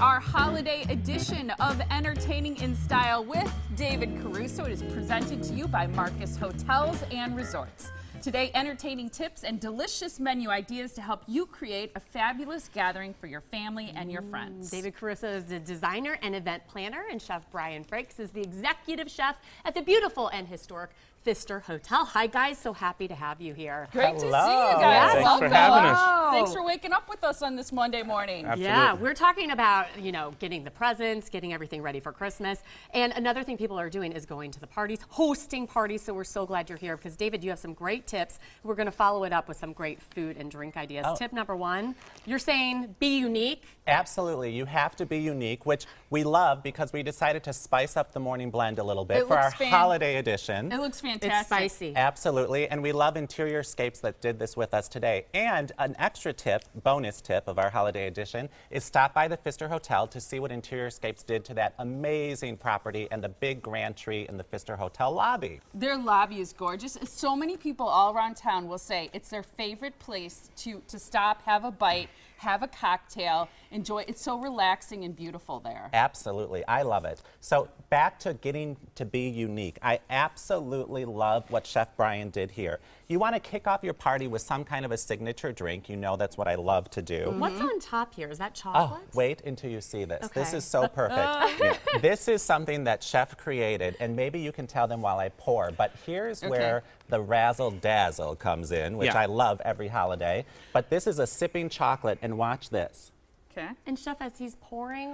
our holiday edition of Entertaining in Style with David Caruso. It is presented to you by Marcus Hotels and Resorts. Today, entertaining tips and delicious menu ideas to help you create a fabulous gathering for your family and your friends. Mm, David Caruso is the designer and event planner, and Chef Brian Frakes is the executive chef at the beautiful and historic Pfister Hotel. Hi, guys. So happy to have you here. Great to see you Hello. guys. Thanks Welcome. for having us. Thanks for waking up with us on this Monday morning. Absolutely. Yeah, we're talking about, you know, getting the presents, getting everything ready for Christmas. And another thing people are doing is going to the parties, hosting parties. So we're so glad you're here because, David, you have some great tips. We're going to follow it up with some great food and drink ideas. Oh. Tip number one you're saying be unique. Absolutely. You have to be unique, which we love because we decided to spice up the morning blend a little bit It for our fan- holiday edition. It looks fantastic. It's spicy. Absolutely. And we love Interiorscapes that did this with us today. And an extra tip, bonus tip of our holiday edition, is stop by the Pfister Hotel to see what Interiorscapes did to that amazing property and the big grand tree in the Pfister Hotel lobby. Their lobby is gorgeous. So many people all around town will say it's their favorite place to, to stop, have a bite, have a cocktail, enjoy. It's so relaxing and beautiful there. Absolutely. I love it. So, back to getting to be unique. I absolutely love what Chef Brian did here. You want to kick off your party with some kind of a signature drink. You know that's what I love to do. Mm-hmm. What's on top here? Is that chocolate? Oh, chocolate? wait until you see this. This is so perfect. Oh. Yeah. This is something that Chef created, and maybe you can tell them while I pour, but here's Okay. where the razzle dazzle comes in, which Yeah. I love every holiday. But this is a sipping chocolate, and watch this. Okay. And Chef, as he's pouring,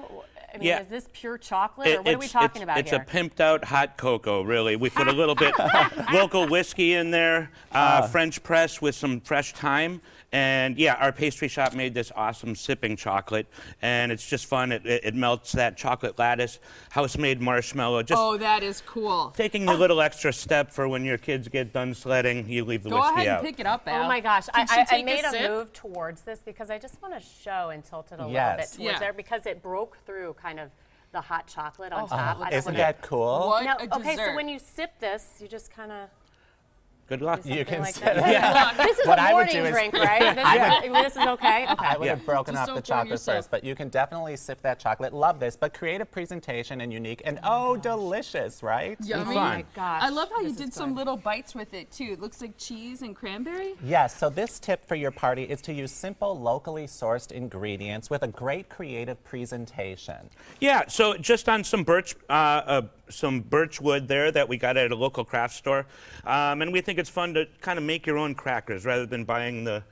I mean, Yeah. is this pure chocolate, It- or what are we talking it's- about it's here? a pimped out hot cocoa, really. We put a little bit local whiskey in there, uh, French press with some fresh thyme. And yeah, our pastry shop made this awesome sipping chocolate, and it's just fun. It, it, it melts that chocolate lattice, house-made marshmallow. Just Oh, that is cool. taking the oh. little extra step for when your kids get done sledding, you leave the Go whiskey ahead out. and pick it up, Al. Oh my gosh, I, Can she I, I made a, sip? move towards this because I just want to show and tilt it a little bit towards Yeah. there because it broke through kind of the hot chocolate on oh, top. Oh, I just Isn't that cool? What Now, a okay, so when you sip this, you just kind of Good luck. You can like sip- that. This is What a I would morning do is- drink, right? This, is, this is okay. I would Yeah. have broken Just off the chocolate yourself. first, but you can definitely sip that chocolate. Love this, but create a presentation and unique and oh, delicious, right? Yummy. Oh my gosh. I love how you this is did some little bites with it too. It looks like cheese and cranberry. Yes, so this tip for your party is to use simple, locally sourced ingredients with a great creative presentation. Yeah, so just on some birch, uh, uh, some birch wood there that we got at a local craft store, um, and we think it's fun to kind of make your own crackers rather than buying the,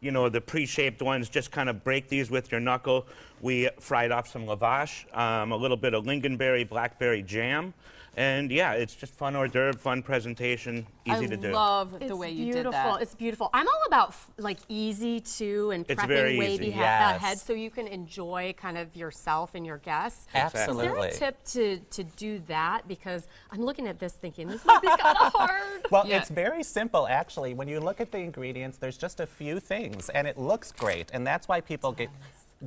you know, the pre-shaped ones. Just kind of break these with your knuckle. We fried off some lavash, um, a little bit of lingonberry, blackberry jam, and yeah, it's just fun hors d'oeuvre, fun presentation, easy I to do. I love It's the way you beautiful. did that. It's beautiful. I'm all about f- like easy to and It's prepping very wavy easy, he- yes. ahead so you can enjoy kind of yourself and your guests. Absolutely. Is there a tip to, to do that? Because I'm looking at this thinking this might be kind of hard. Well, Yeah. it's very simple, actually. When you look at the ingredients, there's just a few things, and it looks great, and that's why people get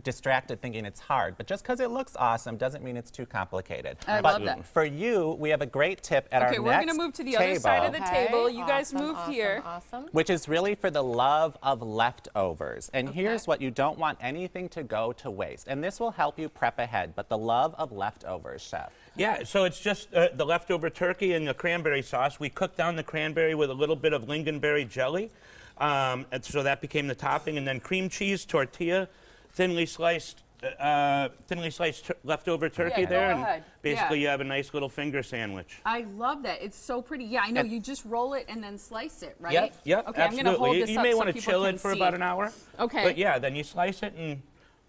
distracted thinking it's hard. But just because it looks awesome doesn't mean it's too complicated. I but love that. For you, we have a great tip at our next Okay, we're gonna move to the other side of the table, table. You guys move awesome, here. Awesome. Which is really for the love of leftovers. And here's what you don't want anything to go to waste. And this will help you prep ahead, but the love of leftovers, chef. Yeah, so it's just uh, the leftover turkey and the cranberry sauce. We cooked down the cranberry with a little bit of lingonberry jelly. Um, and so that became the topping. And then cream cheese, tortilla, thinly sliced. Uh, thinly sliced leftover turkey Yeah, there, ahead. and basically Yeah. you have a nice little finger sandwich. I love that. It's so pretty. Yeah, I know. And- You just roll it and then slice it, right? Yep, yep, Okay, absolutely. I'm gonna hold you this you up may so want to chill it for about an hour. Okay. But yeah, then you slice it and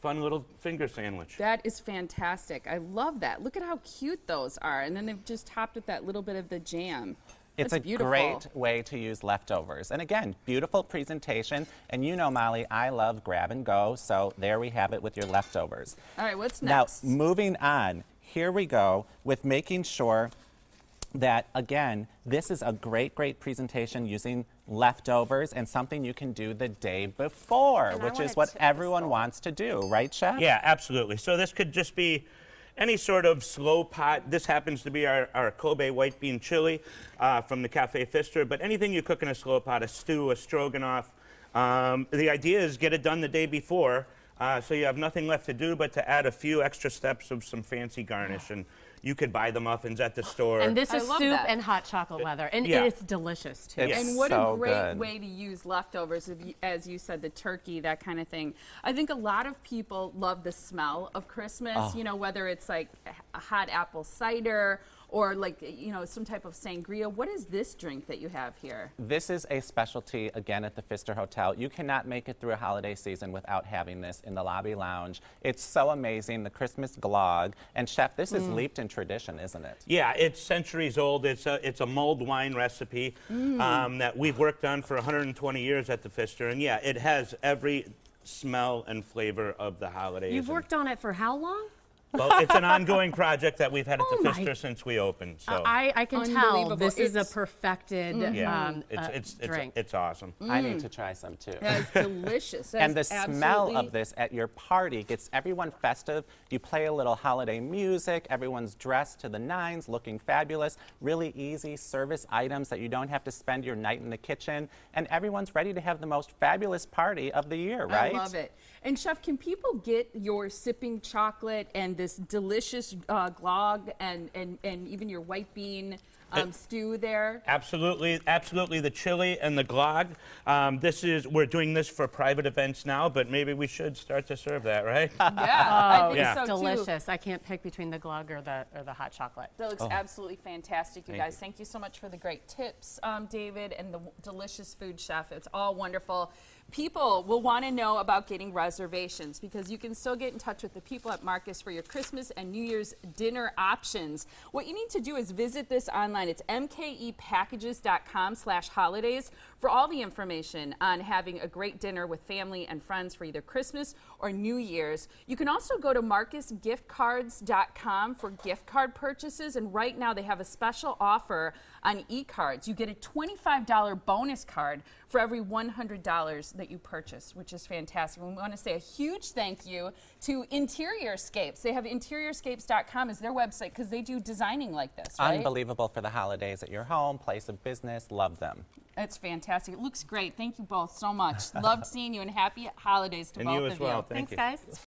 fun little finger sandwich. That is fantastic. I love that. Look at how cute those are. And then they've just topped with that little bit of the jam. It's That's a beautiful. great way to use leftovers. And again, beautiful presentation. And you know, Molly, I love grab and go. So there we have it with your leftovers. All right, what's next? Now, moving on, here we go with making sure that, again, this is a great, great presentation using leftovers and something you can do the day before, And which is what everyone wants to do, right, Chef? Yeah, absolutely. So this could just be any sort of slow pot. This happens to be our, our Kobe white bean chili uh, from the Cafe Pfister, but anything you cook in a slow pot, a stew, a stroganoff. Um, the idea is get it done the day before. Uh, so you have nothing left to do but to add a few extra steps of some fancy garnish, and you could buy the muffins at the store. And this I is soup that. and hot chocolate leather, and Yeah. it's delicious too. It's And what so a great good. way to use leftovers, you, as you said, the turkey, that kind of thing. I think a lot of people love the smell of Christmas, Oh. you know, whether it's like a hot apple cider or like, you know, some type of sangria. What is this drink that you have here? This is a specialty again at the Pfister Hotel. You cannot make it through a holiday season without having this in the lobby lounge. It's so amazing, the Christmas glog. And chef, this is leaped in tradition, isn't it? Yeah, it's centuries old. It's a, it's a mulled wine recipe um, that we've worked on for 120 years at the Pfister. And yeah, it has every smell and flavor of the holidays. You've worked on it for how long? Well, it's an ongoing project that we've had at the Oh my- since we opened. So I, I can tell Unbelievable. this is a It's- perfected yeah, um, it's, uh, it's, it's, drink. it's awesome. I need to try some too. That is delicious. That and the is smell absolutely- of this at your party gets everyone festive. You play a little holiday music, everyone's dressed to the nines, looking fabulous. Really easy service items that you don't have to spend your night in the kitchen. And everyone's ready to have the most fabulous party of the year, right? I love it. And chef, can people get your sipping chocolate and this delicious uh, glog and, and, and even your white bean um, stew there? Absolutely, absolutely. The chili and the glog. Um, this is we're doing this for private events now, but maybe we should start to serve that, right? Yeah, I think yeah. so too. Delicious. I can't pick between the glog or the or the hot chocolate. That looks absolutely fantastic, you Thank guys. you. Thank you so much for the great tips, um, David, and the w- delicious food, chef. It's all wonderful. People will want to know about getting reservations because you can still get in touch with the people at Marcus for your Christmas and New Year's dinner options. What you need to do is visit this online. It's mkepackages.com slash holidays for all the information on having a great dinner with family and friends for either Christmas or New Year's. You can also go to marcusgiftcards.com for gift card purchases, and right now they have a special offer on e-cards. You get a $25 bonus card for every $100 that you purchase, which is fantastic. We want to say a huge thank you to Interiorscapes. They have interiorscapes.com as their website because they do designing like this, right? Unbelievable for the holidays at your home, place of business. Love them. It's fantastic. It looks great. Thank you both so much. Loved seeing you and happy holidays to and both you of as well. you. Thank Thanks, you. guys.